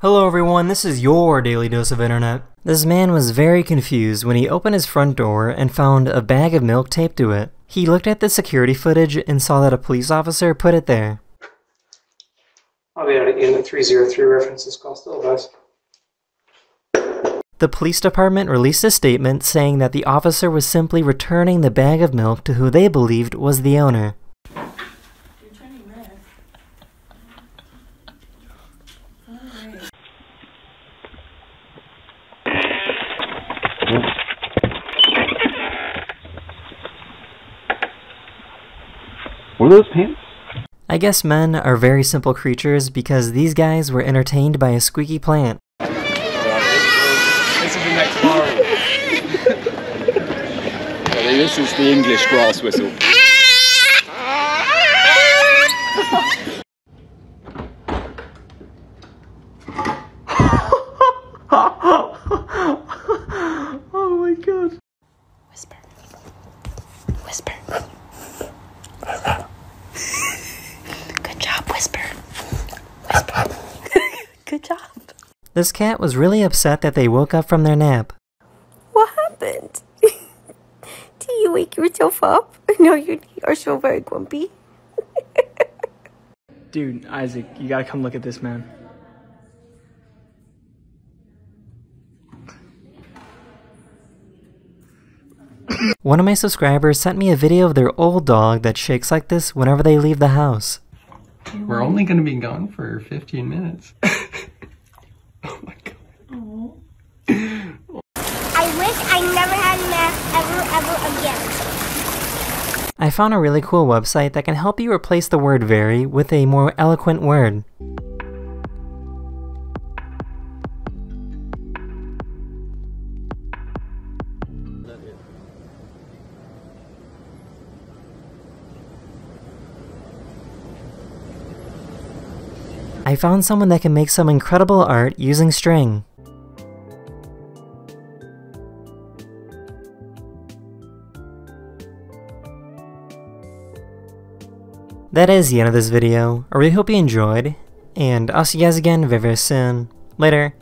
Hello everyone, this is your Daily Dose of Internet. This man was very confused when he opened his front door and found a bag of milk taped to it. He looked at the security footage and saw that a police officer put it there. I'll be able to get the 303 references call still guys. The police department released a statement saying that the officer was simply returning the bag of milk to who they believed was the owner. Were those pants? I guess men are very simple creatures because these guys were entertained by a squeaky plant. This is the next Mario. this is the English grass whistle. Oh my god. Whisper. Whisper. Good job, Whisper. Whisper. Good job. This cat was really upset that they woke up from their nap. What happened? Did you wake yourself up? No, you are so very grumpy. Dude, Isaac, you gotta come look at this, man. One of my subscribers sent me a video of their old dog that shakes like this whenever they leave the house. We're only going to be gone for 15 minutes. oh my god. I wish I never had math ever, ever again. I found a really cool website that can help you replace the word very with a more eloquent word. I found someone that can make some incredible art using string. That is the end of this video. I really hope you enjoyed, and I'll see you guys again very, very soon. Later.